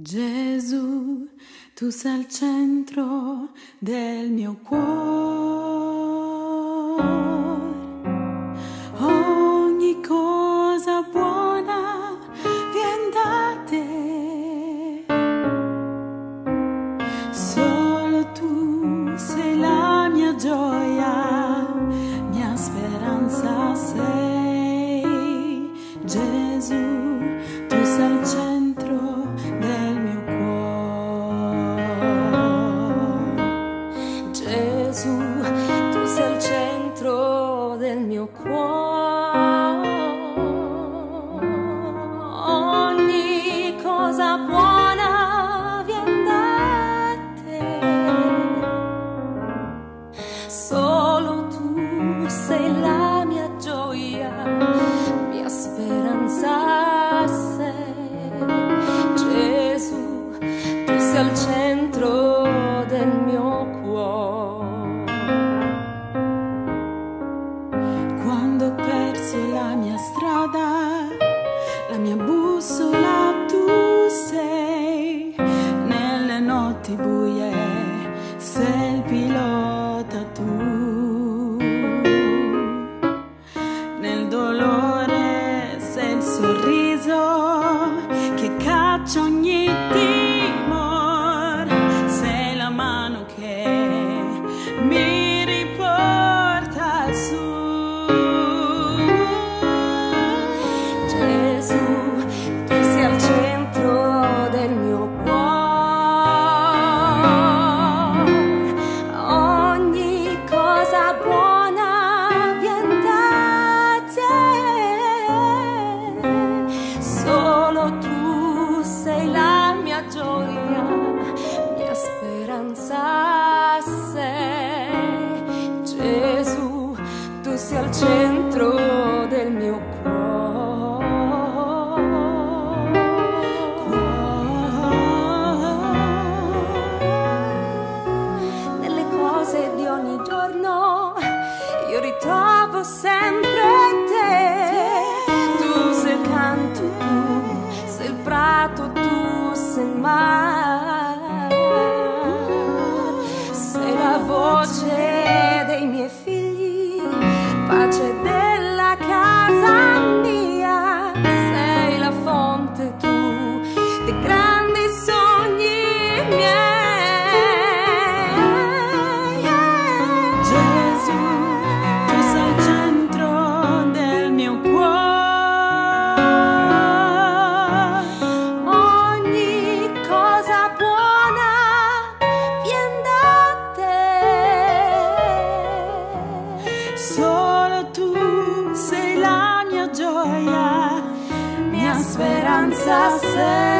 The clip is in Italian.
Gesù, tu sei al centro del mio cuore. sei la mia gioia, mia speranza sei Gesù, tu sei al cielo. my once I said.